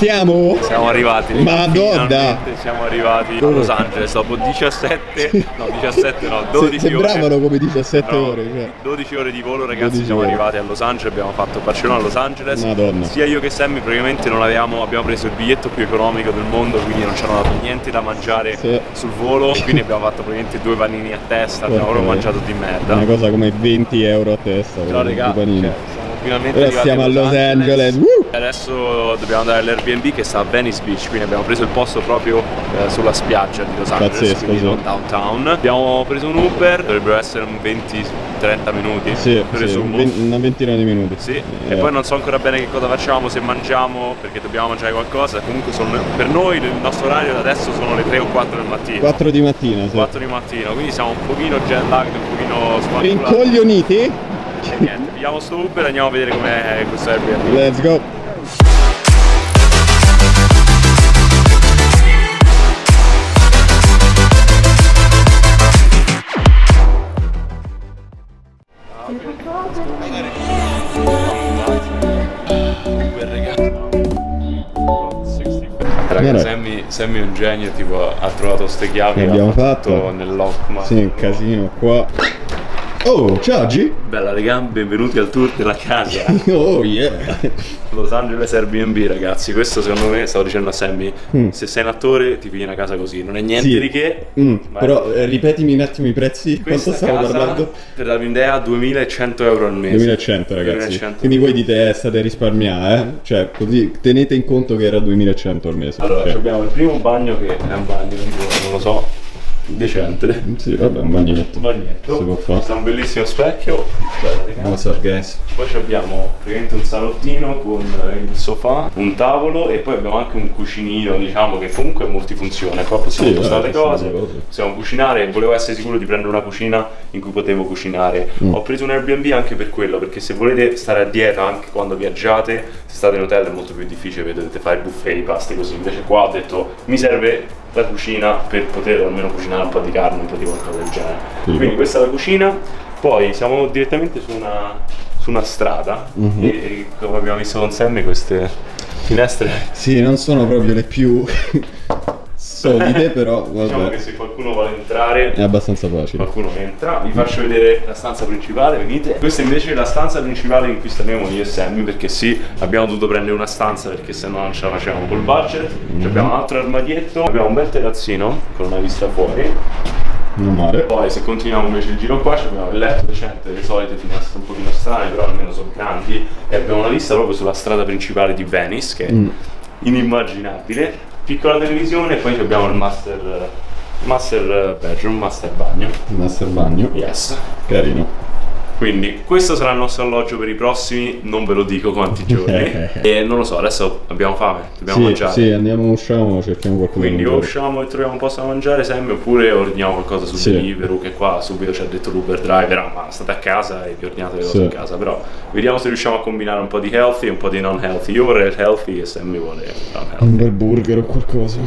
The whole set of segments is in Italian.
stiamo? Siamo arrivati. Madonna! Siamo arrivati a Los Angeles dopo 17, no 17 no, 12 Se- sembravano ore. come 17 No, ore. Cioè. 12 ore di volo ragazzi 12 siamo ore. arrivati a Los Angeles, abbiamo fatto Barcellona a Los Angeles. Madonna. Sia io che Sammy praticamente non avevamo, abbiamo preso il biglietto più economico del mondo, quindi non c'erano dato niente da mangiare Sì. sul volo, quindi abbiamo fatto praticamente due panini a testa, abbiamo miseria. mangiato di merda. Una cosa come 20 euro a testa. Però cioè, siamo finalmente Ora arrivati siamo a Los Angeles. Woo! Adesso dobbiamo andare all'Airbnb che sta a Venice Beach, quindi abbiamo preso il posto proprio eh, sulla spiaggia di Los Angeles, Pazzesco, quindi sì. non downtown. Abbiamo preso un Uber, dovrebbero essere un 20-30 minuti. Sì, sì, presumo. ven- una ventina di minuti. Sì, Eh, e poi non so ancora bene che cosa facciamo, se mangiamo, perché dobbiamo mangiare qualcosa. Comunque sono- per noi il nostro orario da adesso sono le 3 o 4 del mattino. 4 di mattina, sì. 4 di mattino, quindi siamo un pochino jet lagged, un pochino smanipolati. Rincoglioniti? E niente, pigliamo sto Uber e andiamo a vedere com'è questo Airbnb. Let's go. Raga. Sammy, Sammy è un genio, tipo ha trovato ste chiavi Che abbiamo fatto fatto? nel lock. ma Sì, un casino qua. Oh, ciao G. Bella raga, benvenuti al tour della casa. Oh yeah. Los Angeles Airbnb ragazzi, questo secondo me, stavo dicendo a Sammy, se sei un attore ti pigli una casa così, non è niente Mm. Sì. di che. Mm, però eh, ripetimi un attimo i prezzi. Quanto questa stavo casa, guardando? per darvi un'idea, 2100 euro al mese. 2100 ragazzi. 2100. Quindi voi dite eh, state a risparmiare, eh? Cioè, così tenete in conto che era 2100 al mese. Allora, Cioè, abbiamo il primo bagno che è un bagno, non lo so, decente. Sì, vabbè, un bagnetto. Un bagnetto. Si può fare. C'è un bellissimo specchio. Bella. What's up guys? Poi ci abbiamo praticamente un salottino con il sofà, un tavolo e poi abbiamo anche un cucinino, diciamo che comunque è multifunzione. Qua possiamo Sì, postare le vabbè, cose, sì, possiamo cucinare. Volevo essere sicuro di prendere una cucina in cui potevo cucinare. Mm. Ho preso un Airbnb anche per quello, perché se volete stare a dieta anche quando viaggiate, se state in hotel è molto più difficile, vedete, dovete fare il buffet di pasti così. Invece qua ho detto mi serve la cucina per poter almeno cucinare un po' di carne, un po' di qualcosa del genere. Figo. Quindi questa è la cucina. Poi siamo direttamente su una, su una strada Mhm. e, e come abbiamo visto con Sammy queste finestre Sì, non sono proprio le più solide, però diciamo che vabbè. se qualcuno vuole entrare È abbastanza facile. qualcuno entra vi faccio vedere la stanza principale venite questa invece è la stanza principale in cui staremo io e Sammy perché sì abbiamo dovuto prendere una stanza perché se no non ce la facevamo col budget Mhm. abbiamo un altro armadietto abbiamo un bel terrazzino con una vista fuori Non male. Poi se continuiamo invece il giro qua abbiamo il letto decente, le solite finestre un pochino strane, però almeno sono grandi e abbiamo una vista proprio sulla strada principale di Venice che è Mm. inimmaginabile. Piccola televisione e poi abbiamo il master, master bedroom, master bagno. Master bagno. Yes. Carino. Quindi questo sarà il nostro alloggio per i prossimi, non ve lo dico quanti giorni. e non lo so, adesso abbiamo fame, dobbiamo Sì, mangiare. sì, andiamo, usciamo, cerchiamo qualcosa Quindi o usciamo e troviamo un posto da mangiare sempre oppure ordiniamo qualcosa su Sì. Deliveroo che qua subito ci ha detto l'Uber driver ah, ma state a casa e vi ordinate le cose Sì. a casa però vediamo se riusciamo a combinare un po' di healthy e un po' di non healthy io vorrei il healthy e Sammy vuole non Un healthy bel burger o qualcosa.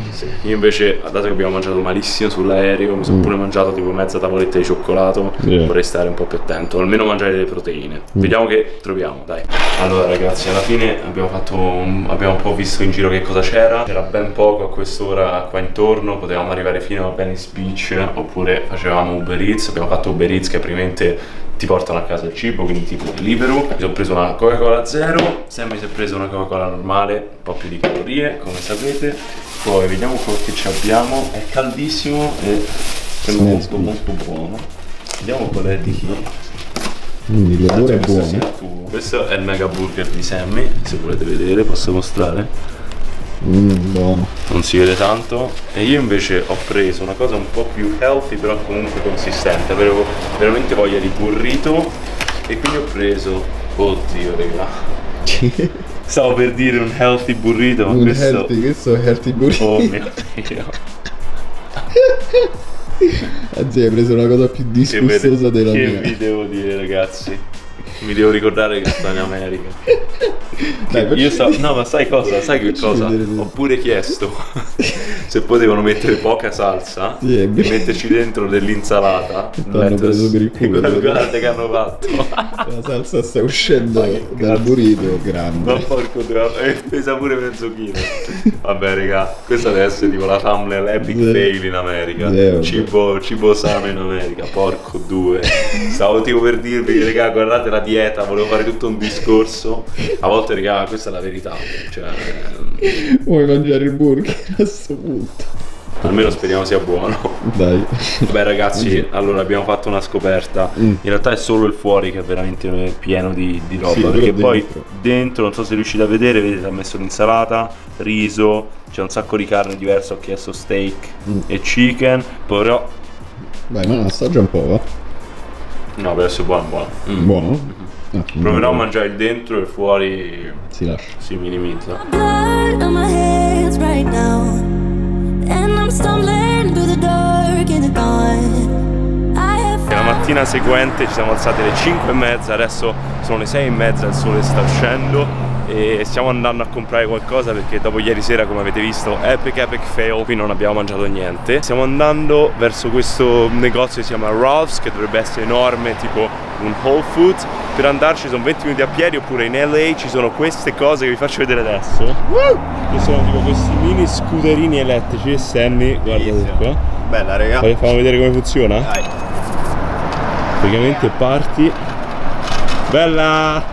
io invece dato che abbiamo mangiato malissimo sull'aereo mi sono pure mangiato tipo mezza tavoletta di cioccolato Mm. Sì. Mm. vorrei stare un po' più attento almeno mangiare delle proteine. Vediamo che troviamo dai. Allora ragazzi alla fine abbiamo fatto un, abbiamo un po' visto in giro che cosa c'era. C'era ben poco a quest'ora qua intorno. Potevamo arrivare fino a Venice Beach oppure facevamo Uber Eats. Abbiamo fatto Uber Eats che praticamente ti portano a casa il cibo quindi tipo Deliveroo mi sono preso una Coca-Cola zero. Sammy si è preso una Coca-Cola normale un po' più di calorie come sapete. Poi vediamo quello che ci abbiamo. È caldissimo e sembra molto molto buono. Vediamo qual è di chi Mm, il odore è Questo buono. Questo è il mega burger di Sammy, se volete vedere posso mostrare. Mm, buono. Non si vede tanto. E io invece ho preso una cosa un po' più healthy, però comunque consistente. Avevo veramente voglia di burrito. E quindi ho preso. Oddio, raga. Stavo per dire un healthy burrito, ma Un questo. healthy, questo è healthy burrito. Oh mio dio. Anzi, hai preso una cosa più Che, disgustosa della che mia. vi devo dire, ragazzi? Mi devo ricordare che sto in America. Dai, Io so, no, ma sai cosa? Sai che cosa? Ho pure chiesto se potevano mettere poca salsa Sì, e metterci dentro dell'insalata. T'hanno preso per il culo. Guarda- Guardate che hanno fatto. La salsa sta uscendo dal burrito Ma grande. porco dio, e pesa pure mezzo chilo. Vabbè, raga, questa deve essere tipo la thumbnail epic Sì. fail in America. Sì, cibo, cibo sano in America, porco due. Stavo tipo per dirvi, raga, guardate la dieta, volevo fare tutto un discorso. A volte, raga, questa è la verità. Cioè, ehm, Vuoi mangiare il burger a sto punto? Almeno speriamo sia buono. Dai. Vabbè ragazzi, allora abbiamo fatto una scoperta. Mm. In realtà è solo il fuori che è veramente pieno di, di roba. Sì, perché poi dentro. dentro, non so se riuscite a vedere, vedete, ha messo l'insalata, riso, c'è un sacco di carne diversa, ho chiesto steak Mm. e chicken. Però. Vai, ma assaggia un po', va. No, per adesso è buono, buono. Mm. Buono? Ah, Proverò a mm, mangiare il dentro e il fuori Si lascia. si minimizza. La mattina seguente ci siamo alzati alle 5 e mezza, adesso sono le 6 e mezza, il sole sta uscendo e stiamo andando a comprare qualcosa perché dopo ieri sera come avete visto epic epic fail qui non abbiamo mangiato niente. Stiamo andando verso questo negozio che si chiama Ralph's che dovrebbe essere enorme tipo un Whole Foods per andarci sono 20 minuti a piedi oppure in LA ci sono queste cose che vi faccio vedere adesso che sono tipo questi mini scooterini elettrici e Sammy guarda qua Bella, raga. Facciamo vedere come funziona? Praticamente parti. Bella!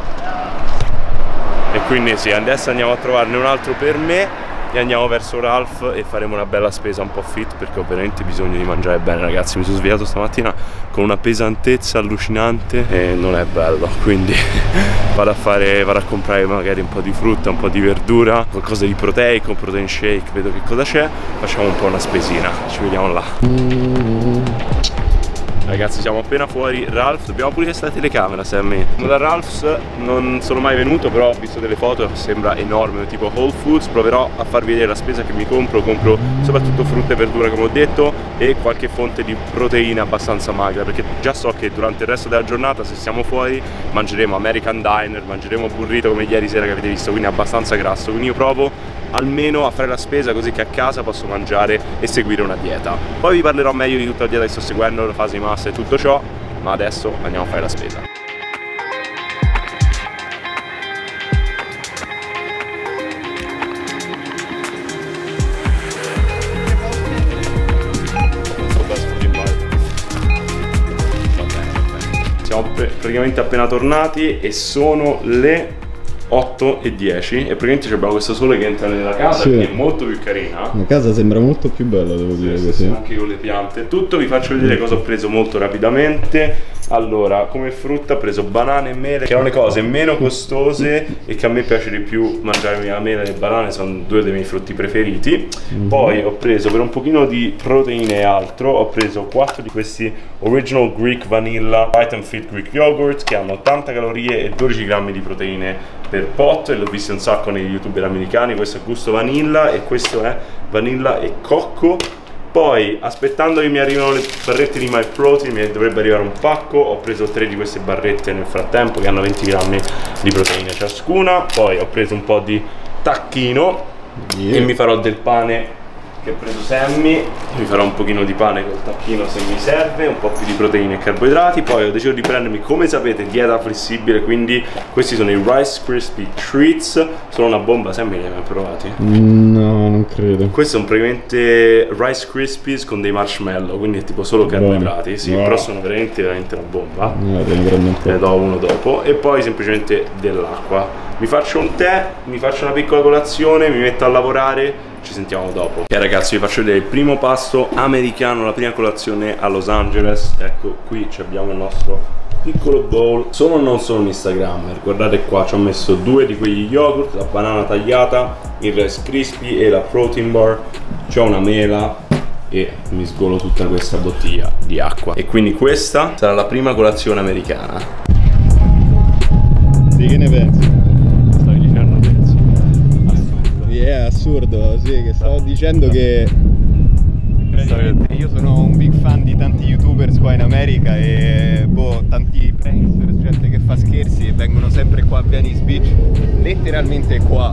E quindi sì, adesso andiamo a trovarne un altro per me e andiamo verso Ralph e faremo una bella spesa un po' fit perché ho veramente bisogno di mangiare bene ragazzi. Mi sono svegliato stamattina con una pesantezza allucinante e non è bello, quindi vado a fare, vado a comprare magari un po' di frutta, un po' di verdura, qualcosa di proteico, protein shake, vedo che cosa c'è, facciamo un po' una spesina, ci vediamo là. Ragazzi siamo appena fuori. Ralph, dobbiamo pulire sta telecamera Sammy. Da Ralph's non sono mai venuto però ho visto delle foto, sembra enorme, tipo Whole Foods. Proverò a farvi vedere la spesa che mi compro, compro soprattutto frutta e verdura come ho detto E qualche fonte di proteina abbastanza magra Perché già so che durante il resto della giornata se siamo fuori mangeremo American Diner, mangeremo burrito come ieri sera che avete visto Quindi abbastanza grasso, quindi io provo almeno a fare la spesa così che a casa posso mangiare e seguire una dieta. Poi vi parlerò meglio di tutta la dieta che sto seguendo, la fase di massa e tutto ciò, ma adesso andiamo a fare la spesa. Siamo praticamente appena tornati e sono le 8 e 10 e praticamente abbiamo questo sole che entra nella casa Sì. che è molto più carina. La casa sembra molto più bella, devo dire Sì, sì, così. sì, anche con le piante e tutto vi faccio vedere cosa ho preso molto rapidamente allora come frutta ho preso banane e mele che erano le cose meno costose e che a me piace di più mangiarmi la mela e le banane sono due dei miei frutti preferiti. Poi ho preso per un pochino di proteine e altro ho preso 4 di questi original Greek vanilla Vitamin Fit Greek yogurt che hanno 80 calorie e 12 grammi di proteine per pot e l'ho visto un sacco nei youtuber americani. Questo è gusto vanilla e questo è vanilla e cocco poi aspettando che mi arrivino le barrette di My Protein mi dovrebbe arrivare un pacco ho preso tre di queste barrette nel frattempo che hanno 20 grammi di proteine ciascuna poi ho preso un po' di tacchino Yeah. e mi farò del pane che ho preso Sammy mi farò un pochino di pane col tacchino se mi serve un po' più di proteine e carboidrati poi ho deciso di prendermi come sapete dieta flessibile quindi questi sono i Rice Crispy Treats sono una bomba Sammy li hai mai provati? No, non credo. Questi sono praticamente Rice Krispies con dei marshmallow, quindi è tipo solo carboidrati, sì, Buono. però sono veramente, veramente una bomba. No, te ne do uno dopo e poi semplicemente dell'acqua. Mi faccio un tè, mi faccio una piccola colazione, mi metto a lavorare, ci sentiamo dopo. E ragazzi vi faccio vedere il primo pasto americano, la prima colazione a Los Angeles. Ecco, qui abbiamo il nostro piccolo bowl. Sono o non sono un Instagrammer, guardate qua, ci ho messo due di quegli yogurt, la banana tagliata, il Rice Crispy e la protein bar. C'ho una mela, e mi sgolo tutta questa bottiglia di acqua. E quindi questa sarà la prima colazione americana. Sì, che ne pensi? Assurdo, sì, che stavo dicendo che io sono un big fan di tanti youtubers qua in America e boh, tanti prankster, gente che fa scherzi e vengono sempre qua a Venice Beach, letteralmente qua.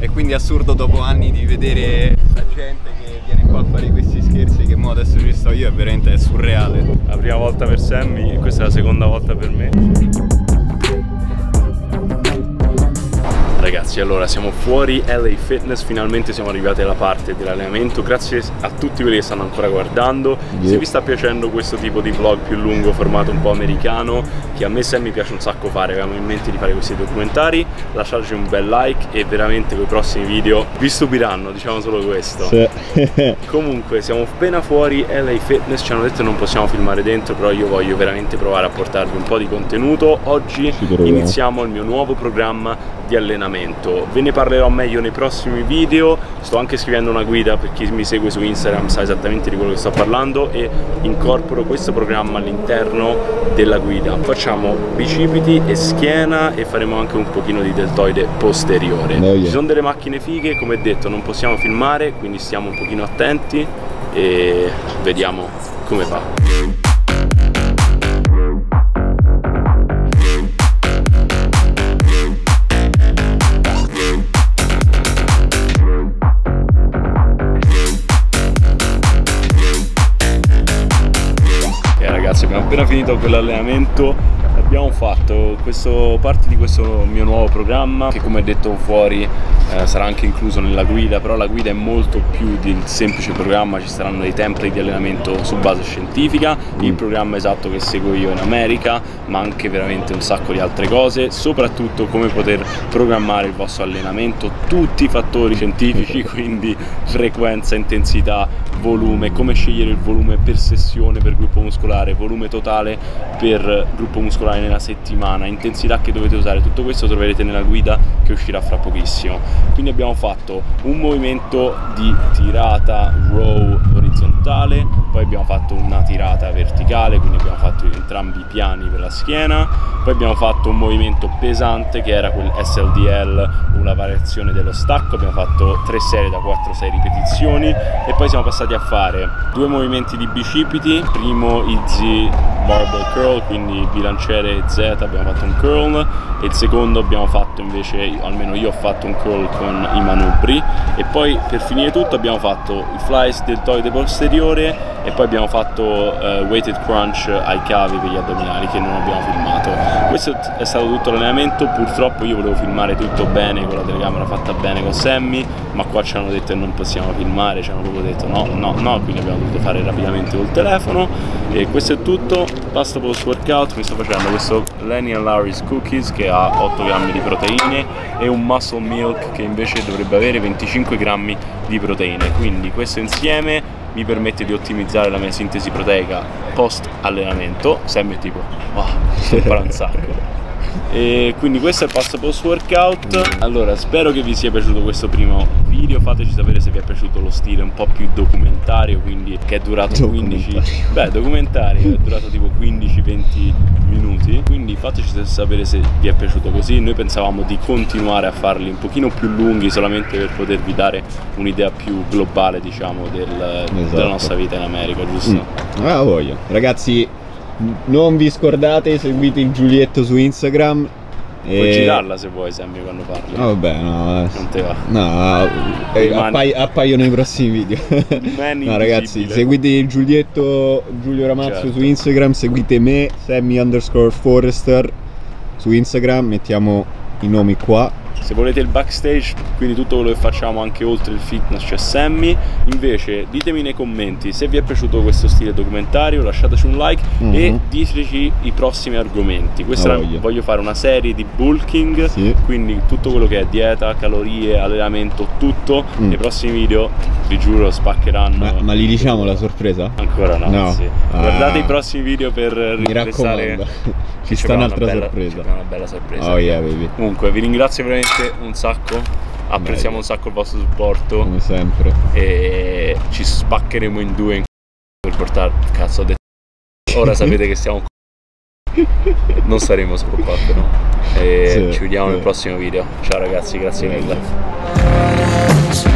E quindi è assurdo dopo anni di vedere la gente che viene qua a fare questi scherzi che mo adesso ci sto io è veramente è surreale. La prima volta per Sammy e questa è la seconda volta per me. Ragazzi, allora siamo fuori LA Fitness, finalmente siamo arrivati alla parte dell'allenamento. Grazie a tutti quelli che stanno ancora guardando. Yeah. Se vi sta piacendo questo tipo di vlog più lungo, formato un po' americano, che a me e mi piace un sacco fare, avevamo in mente di fare questi documentari, lasciateci un bel like e veramente con i prossimi video vi stupiranno, diciamo solo questo. Sì. Comunque siamo appena fuori LA Fitness, ci hanno detto che non possiamo filmare dentro, però io voglio veramente provare a portarvi un po' di contenuto. Oggi iniziamo il mio nuovo programma di allenamento. Ve ne parlerò meglio nei prossimi video. Sto anche scrivendo una guida per chi mi segue su Instagram sa esattamente di quello che sto parlando e incorporo questo programma all'interno della guida. Facciamo bicipiti e schiena e faremo anche un pochino di deltoide posteriore. Oh yeah. Ci sono delle macchine fighe, come detto, non possiamo filmare, quindi stiamo un pochino attenti e vediamo come va. Appena finito quell'allenamento abbiamo fatto questo, parte di questo mio nuovo programma che come detto fuori eh, sarà anche incluso nella guida però la guida è molto più del semplice programma ci saranno dei template di allenamento su base scientifica il programma esatto che seguo io in America ma anche veramente un sacco di altre cose soprattutto come poter programmare il vostro allenamento tutti i fattori scientifici quindi frequenza, intensità, volume, come scegliere il volume per sessione, per gruppo muscolare, volume totale per gruppo muscolare nella settimana, intensità che dovete usare, tutto questo troverete nella guida che uscirà fra pochissimo. Quindi abbiamo fatto un movimento di tirata orizzontale, poi abbiamo fatto una tirata verticale, quindi abbiamo fatto entrambi i piani per la schiena, poi abbiamo fatto un movimento pesante che era quel SLDL, una variazione dello stacco, abbiamo fatto 3 serie da 4-6 ripetizioni. E poi siamo passati a fare due movimenti di bicipiti, primo easy barbell curl, quindi bilanciere Z abbiamo fatto un curl. E il secondo abbiamo fatto invece, almeno io ho fatto un curl con i manubri. E poi per finire tutto abbiamo fatto il flies deltoide posteriore e poi abbiamo fatto eh, weighted crunch ai cavi per gli addominali che non abbiamo filmato. Questo è stato tutto l'allenamento, purtroppo io volevo filmare tutto bene con la telecamera fatta bene con Sammy, ma qua ci hanno detto che non possiamo filmare, ci hanno proprio detto no, no, no, quindi abbiamo dovuto fare rapidamente col telefono. E questo è tutto, pasta post workout, mi sto facendo questo Lenny and Larry's Cookies che ha 8 grammi di proteine e un muscle milk che invece dovrebbe avere 25 grammi di proteine, quindi questo insieme mi permette di ottimizzare la mia sintesi proteica post allenamento, è tipo, wow, sto imparando un sacco. E quindi questo è il passo post workout. Allora, spero che vi sia piaciuto questo primo video. Fateci sapere se vi è piaciuto lo stile un po' più documentario, quindi che è durato 15 Documentario. Beh, documentario, è durato tipo 15-20 minuti. Quindi fateci sapere se vi è piaciuto così. Noi pensavamo di continuare a farli un pochino più lunghi solamente per potervi dare un'idea più globale, diciamo, del- della Esatto. nostra vita in America, giusto? Ah, voglio. Ragazzi, non vi scordate, seguite il Giulietto su Instagram. Puoi girarla se vuoi, Sammy, quando parli. Ah, vabbè, no. eh. Non te va. No, eh, appai- appaiono nei prossimi video. No, ragazzi, seguite il Giulietto Giulio Ramazzo Certo. su Instagram, seguite me, Sammy underscore Forrester su Instagram, mettiamo i nomi qua. Se volete il backstage, quindi tutto quello che facciamo anche oltre il fitness c'è Sammy. Invece ditemi nei commenti se vi è piaciuto questo stile documentario, lasciateci un like Mhm. e diteci i prossimi argomenti. Questa Ah, era- voglio. fare una serie di bulking, Sì. quindi tutto quello che è dieta, calorie, allenamento, tutto. Mm. Nei prossimi video, vi giuro, spaccheranno. Ma, ma li diciamo la sorpresa? Ancora no, No. sì. Ah. Guardate i prossimi video per raccomando. Ci sta un'altra una bella- sorpresa. ci una bella sorpresa. Oh yeah, baby. Comunque vi ringrazio veramente un sacco, apprezziamo Dai. un sacco il vostro supporto Come sempre. e ci spaccheremo in due in per portare cazzo ho detto. Ora sapete che siamo non saremo solo qua però. E Sì, ci vediamo sì. nel prossimo video. Ciao ragazzi, grazie mille. Riders,